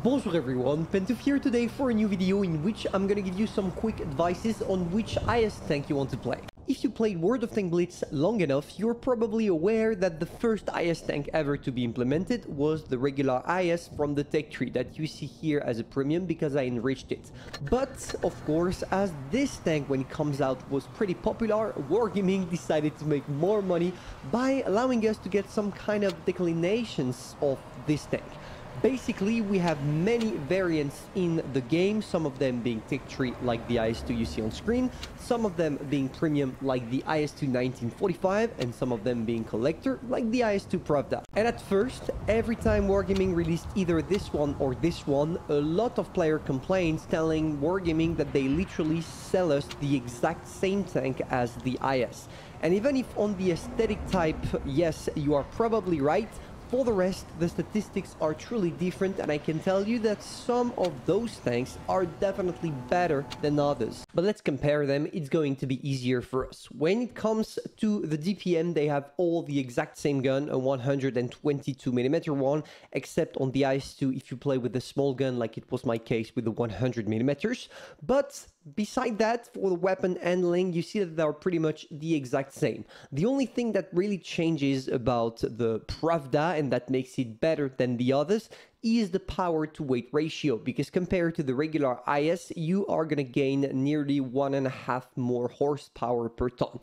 Bonjour everyone, Pantouf here today for a new video in which I'm gonna give you some quick advices on which IS tank you want to play. If you played World of Tank Blitz long enough, you're probably aware that the first IS tank ever to be implemented was the regular IS from the tech tree that you see here as a premium because I enriched it. But, of course, as this tank when it comes out was pretty popular, Wargaming decided to make more money by allowing us to get some kind of declinations of this tank. Basically, we have many variants in the game, some of them being tech tree like the IS-2 you see on screen, some of them being premium like the IS-2 1945, and some of them being collector like the IS-2 Pravda. And at first, every time Wargaming released either this one or this one, a lot of player complaints telling Wargaming that they literally sell us the exact same tank as the IS. And even if on the aesthetic type, yes, you are probably right, for the rest, the statistics are truly different and I can tell you that some of those tanks are definitely better than others. But let's compare them, it's going to be easier for us. When it comes to the DPM, they have all the exact same gun, a 122mm one, except on the IS-2 if you play with a small gun like it was my case with the 100mm. But beside that, for the weapon handling, you see that they are pretty much the exact same. The only thing that really changes about the Pravda and that makes it better than the others is the power to weight ratio because compared to the regular IS, you are going to gain nearly one and a half more horsepower per ton.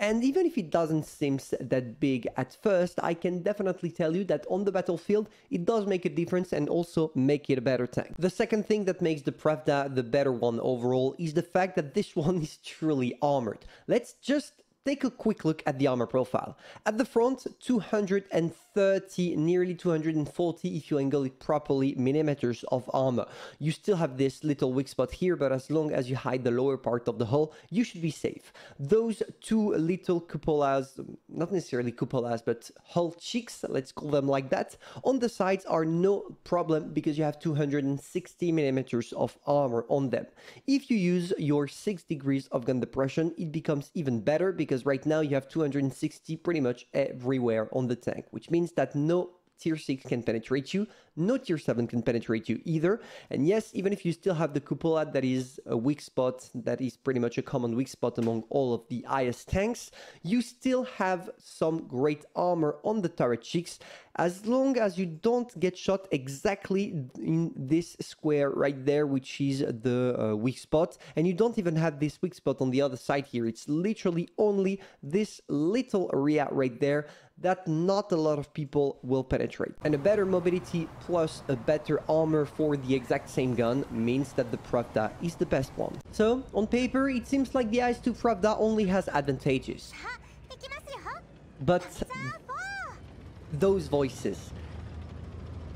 And even if it doesn't seem that big at first, I can definitely tell you that on the battlefield, it does make a difference and also make it a better tank. The second thing that makes the Pravda the better one overall is the fact that this one is truly armored. Let's just take a quick look at the armor profile. At the front, 230, nearly 240 if you angle it properly, millimeters of armor. You still have this little weak spot here, but as long as you hide the lower part of the hull, you should be safe. Those two little cupolas, not necessarily cupolas, but hull cheeks, let's call them like that, on the sides are no problem because you have 260 millimeters of armor on them. If you use your 6 degrees of gun depression, it becomes even better because because right now you have 260 pretty much everywhere on the tank, which means that no tier 6 can penetrate you, no tier 7 can penetrate you either. And yes, even if you still have the cupola that is a weak spot, that is pretty much a common weak spot among all of the IS tanks, you still have some great armor on the turret cheeks as long as you don't get shot exactly in this square right there, which is the uh, weak spot. And you don't even have this weak spot on the other side here. It's literally only this little area right there that not a lot of people will penetrate. And a better mobility plus a better armor for the exact same gun means that the Pravda is the best one. So, on paper, it seems like the IS-2 Pravda only has advantages. But those voices.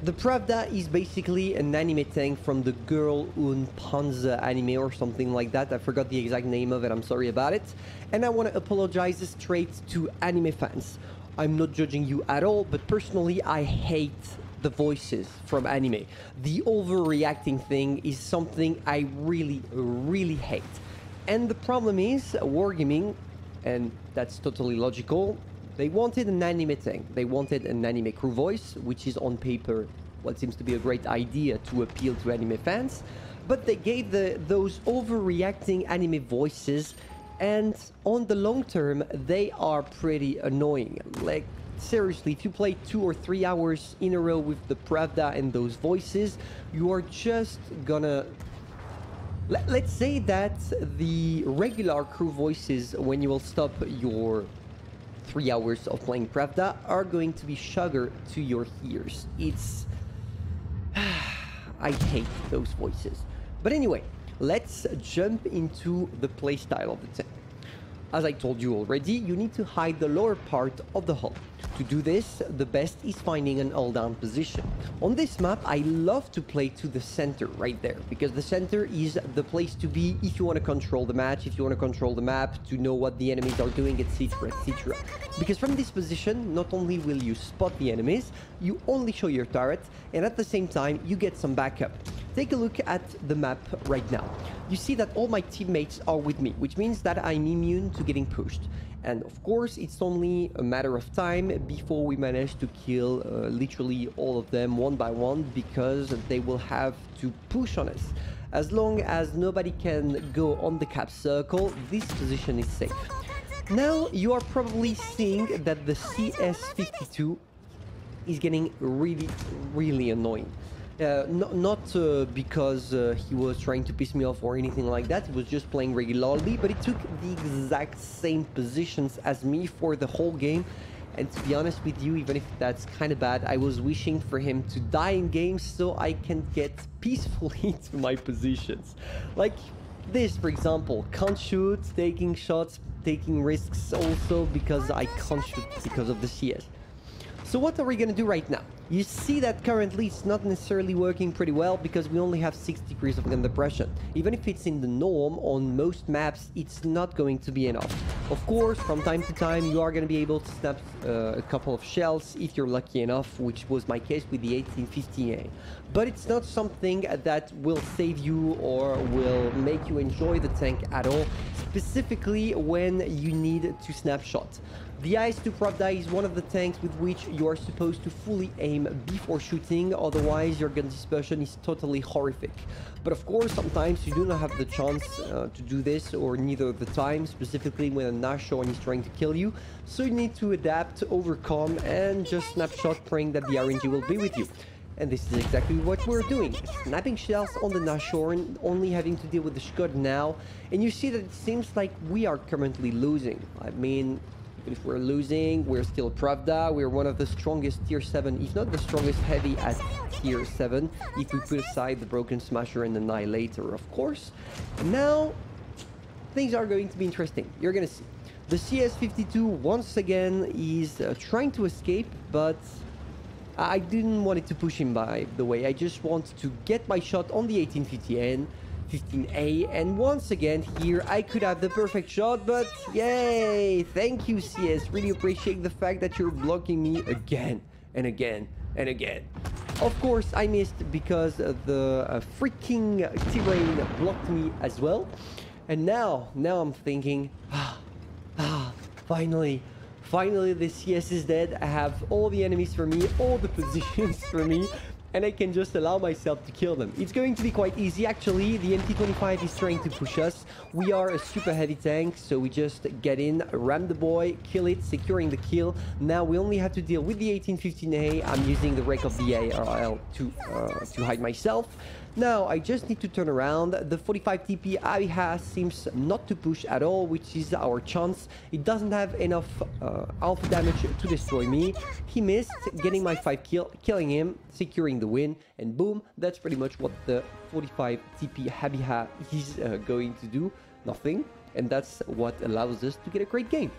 The Pravda is basically an anime tank from the Girl und Panzer anime or something like that. I forgot the exact name of it, I'm sorry about it. And I want to apologize straight to anime fans. I'm not judging you at all, but personally I hate the voices from anime. The overreacting thing is something I really, really hate. And the problem is, Wargaming, and that's totally logical, they wanted an anime thing. They wanted an anime crew voice, which is on paper what seems to be a great idea to appeal to anime fans. But they gave the, those overreacting anime voices, and on the long term, they are pretty annoying. Like, seriously, if you play two or three hours in a row with the Pravda and those voices, you are just gonna Let's say that the regular crew voices, when you will stop your three hours of playing Pravda are going to be sugar to your ears. It's... I hate those voices. But anyway, let's jump into the playstyle of the tank. As I told you already, you need to hide the lower part of the hull. To do this, the best is finding an hull-down position. On this map, I love to play to the center right there, because the center is the place to be if you want to control the match, if you want to control the map, to know what the enemies are doing, etc, etc. Because from this position, not only will you spot the enemies, you only show your turret, and at the same time, you get some backup. Take a look at the map right now. You see that all my teammates are with me, which means that I'm immune to getting pushed. And of course, it's only a matter of time before we manage to kill uh, literally all of them one by one because they will have to push on us. As long as nobody can go on the cap circle, this position is safe. Now, you are probably seeing that the CS52 is getting really, really annoying. Uh, not uh, because uh, he was trying to piss me off or anything like that. He was just playing regularly, but he took the exact same positions as me for the whole game. And to be honest with you, even if that's kind of bad, I was wishing for him to die in games so I can get peacefully to my positions. Like this, for example, can't shoot, taking shots, taking risks also because I can't shoot because of the CS. So what are we to do right now? You see that currently it's not necessarily working pretty well because we only have 6 degrees of gun depression. Even if it's in the norm, on most maps it's not going to be enough. Of course, from time to time you are going to be able to snap uh, a couple of shells if you're lucky enough, which was my case with the 1850A. But it's not something that will save you or will make you enjoy the tank at all, specifically when you need to snapshot. The IS-2 Pravda is one of the tanks with which you are supposed to fully aim before shooting, otherwise your gun dispersion is totally horrific. But of course, sometimes you do not have the chance uh, to do this, or neither the time, specifically when a Nashorn is trying to kill you, so you need to adapt, overcome, and just snapshot praying that the RNG will be with you. And this is exactly what we're doing. Snapping shells on the Nashorn, only having to deal with the Scud now. And you see that it seems like we are currently losing. I mean, if we're losing, we're still Pravda. We're one of the strongest tier 7, if not the strongest heavy at tier 7, if we put aside the Broken Smasher and the Annihilator, of course. Now, things are going to be interesting. You're gonna see. The CS-52, once again, is uh, trying to escape, but I didn't want it to push him by the way. I just want to get my shot on the 1850N 15A. And once again, here I could have the perfect shot, but yay! Thank you, CS. Really appreciate the fact that you're blocking me again and again and again. Of course, I missed because the uh, freaking terrain blocked me as well. And now, now I'm thinking, ah, ah, finally, finally the CS is dead. I have all the enemies for me, all the positions for me and I can just allow myself to kill them. It's going to be quite easy actually. The MT-25 is trying to push us. We are a super heavy tank, so we just get in, ram the boy, kill it, securing the kill. Now we only have to deal with the 1815A. I'm using the wreck of the ARL to, uh, to hide myself. Now, I just need to turn around. The 45 TP Habicha seems not to push at all, which is our chance. It doesn't have enough uh, alpha damage to destroy me. He missed, getting my 5 kill, killing him, securing the win, and boom, that's pretty much what the 45 TP Habicha is uh, going to do. Nothing. And that's what allows us to get a great game.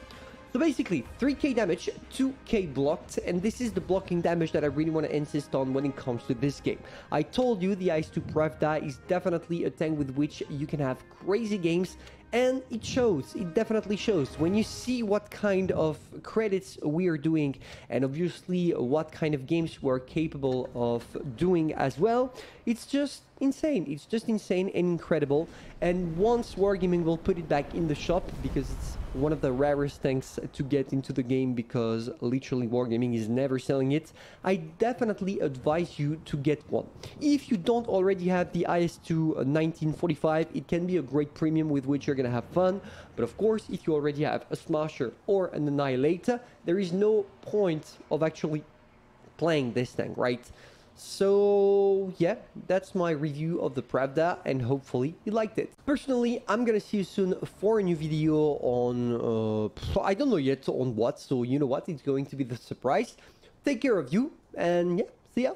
So basically, 3k damage, 2k blocked, and this is the blocking damage that I really want to insist on when it comes to this game. I told you the IS-2 Pravda is definitely a tank with which you can have crazy games, and it shows it definitely shows when you see what kind of credits we are doing and obviously what kind of games we're capable of doing as well it's just insane it's just insane and incredible and once wargaming will put it back in the shop because it's one of the rarest things to get into the game because literally Wargaming is never selling it, I definitely advise you to get one. If you don't already have the IS-2 1945, it can be a great premium with which you're gonna have fun, but of course, if you already have a Smasher or an Annihilator, there is no point of actually playing this thing, right? So yeah, that's my review of the Pravda and hopefully you liked it. Personally, I'm gonna see you soon for a new video on, uh, I don't know yet on what, so you know what, it's going to be the surprise. Take care of you and yeah, see ya.